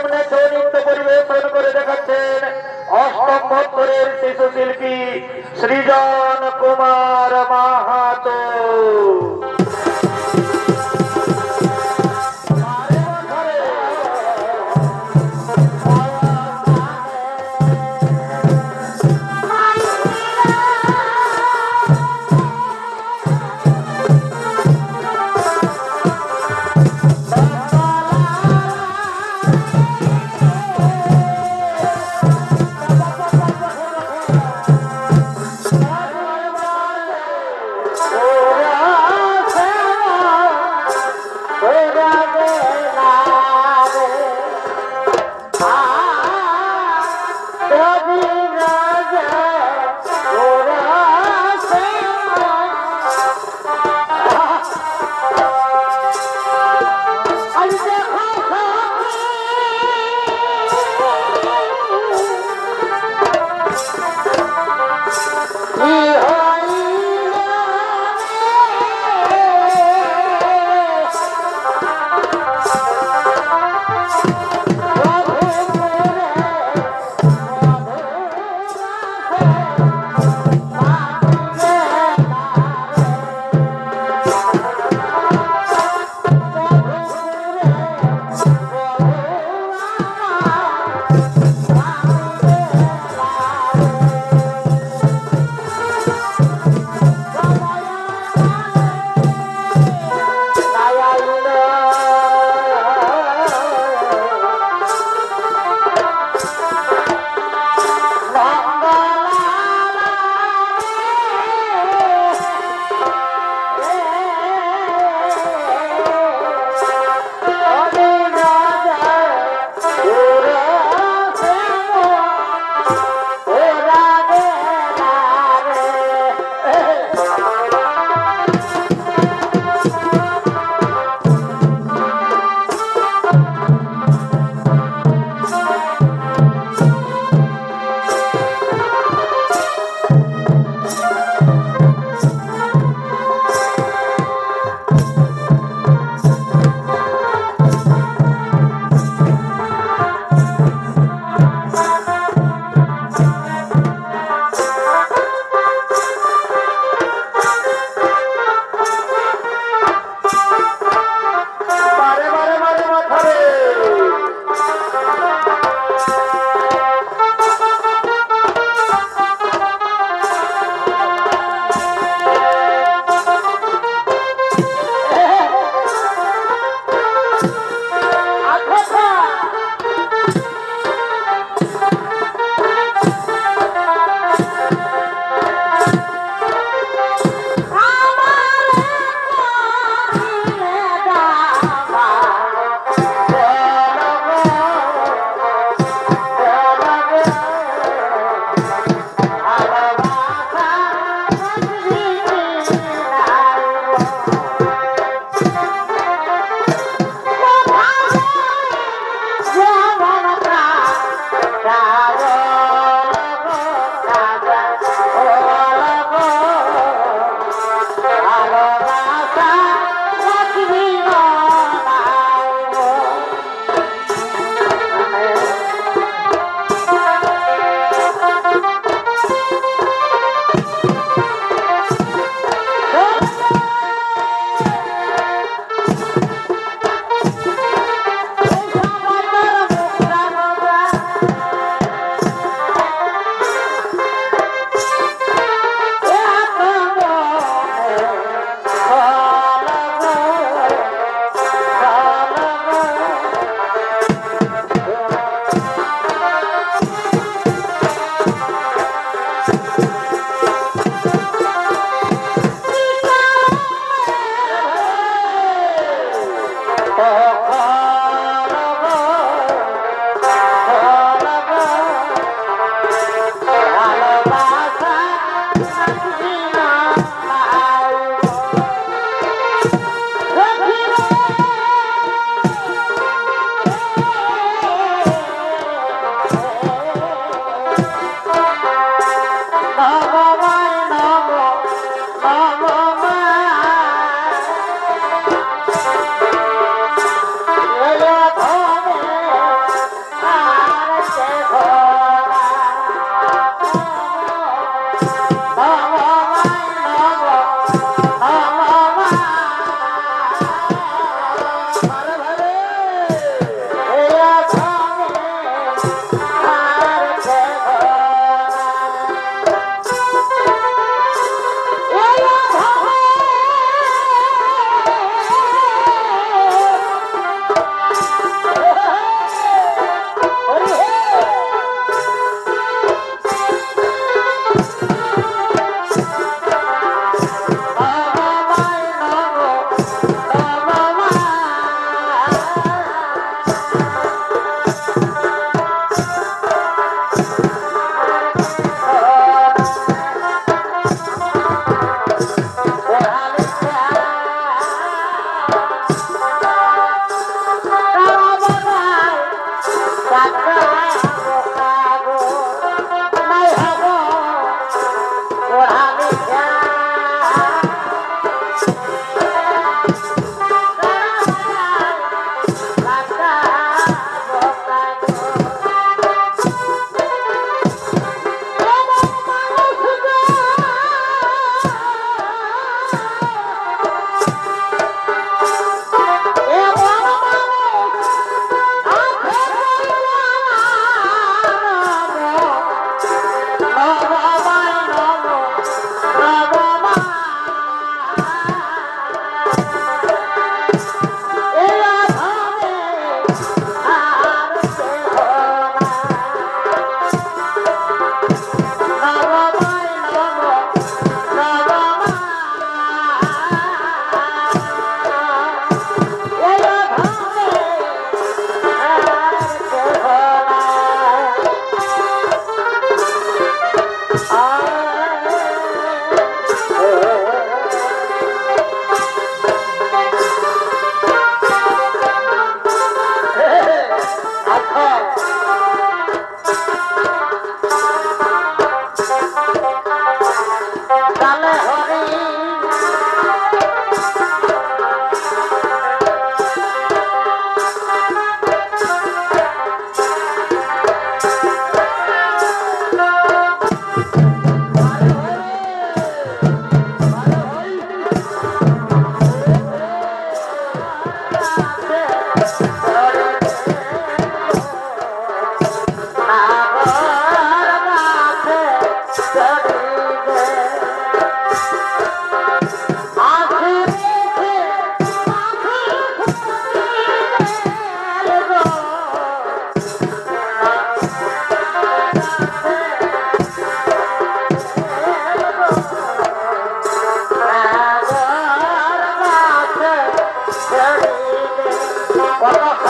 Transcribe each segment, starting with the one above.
সামনে ছৌ নৃত্য পরিবেশন করে দেখাচ্ছেন অষ্টম বছরের শিশু শিল্পী সৃজন কুমার মাহাতো।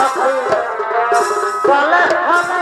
হবে বলে হবে